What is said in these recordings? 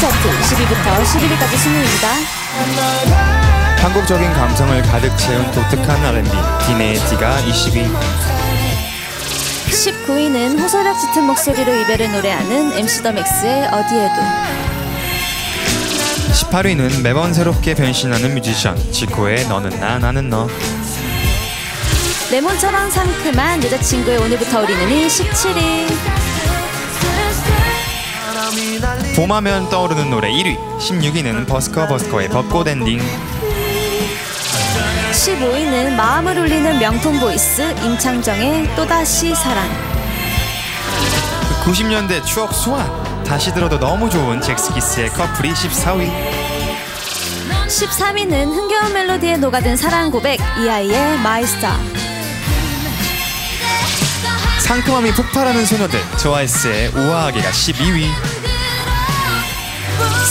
차트 10위부터 11위까지 순위입니다. 한국적인 감성을 가득 채운 독특한 R&B 디네티가 20위 19위는 호소력 짙은 목소리로 이별을 노래하는 MC 더 맥스의 어디에도. 18위는 매번 새롭게 변신하는 뮤지션 지코의 너는 나 나는 너. 레몬처럼 상큼한 여자친구의 오늘부터 우리는이 17위 봄하면 떠오르는 노래 1위. 16위는 버스커 버스커의 벚꽃 엔딩. 15위는 마음을 울리는 명품 voice 임창정의 또다시 사랑. 90년대 추억 소환. 다시 들어도 너무 좋은 젝스키스의 커플이 14위. 13위는 흥겨운 멜로디에 녹아든 사랑 고백 이하이의 My Star 상큼함이 폭발하는 소녀들 트와이스의 우아하게가 12위.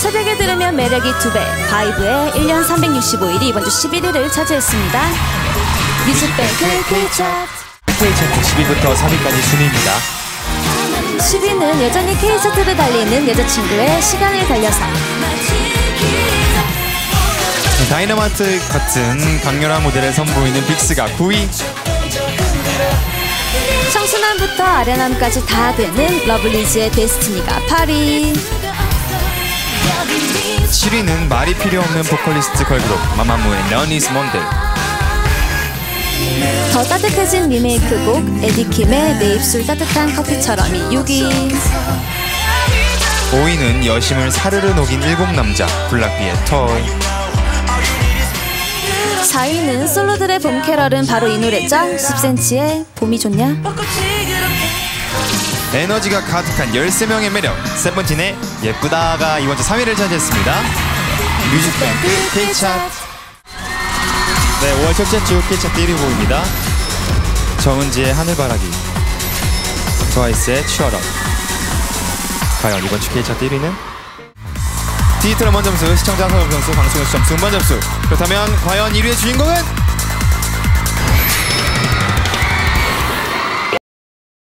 새벽에 들으면 매력이 두배 바이브의 1년 365일이 이번 주 11위를 차지했습니다. 뮤직뱅크 K차트. K차트 10위부터 3위까지 순위입니다. 10위는 여전히 K차트를 달리는 여자친구의 시간을 달려서. 다이너마이트 같은 강렬한 무대를 선보이는 빅스가 9위 청순함부터 아련함까지 다 되는 러블리즈의 Destiny가 8위 7위는 말이 필요 없는 보컬리스트 걸그룹 마마무의 넌 is 뭔들 더 따뜻해진 리메이크곡 에디킴의 내 입술 따뜻한 커피처럼이 6위. 5위는 여심을 사르르 녹인 일곱 남자 블락비의 Toy 4위는 솔로들의 봄 캐럴은 바로 이 노래죠. 10cm의 봄이 좋냐? 에너지가 가득한 13명의 매력. 세븐틴의 예쁘다가 이번 주 3위를 차지했습니다. 뮤직뱅크 K차트 네 5월 첫째 주 K차트 1위 곡입니다. 정은지의 하늘바라기 트와이스의 치얼업. 과연 이번 주 K차트 1위는? 디지털 음원 점수, 시청자 선호 점수, 방송에서 점수, 음반 점수 그렇다면 과연 1위의 주인공은?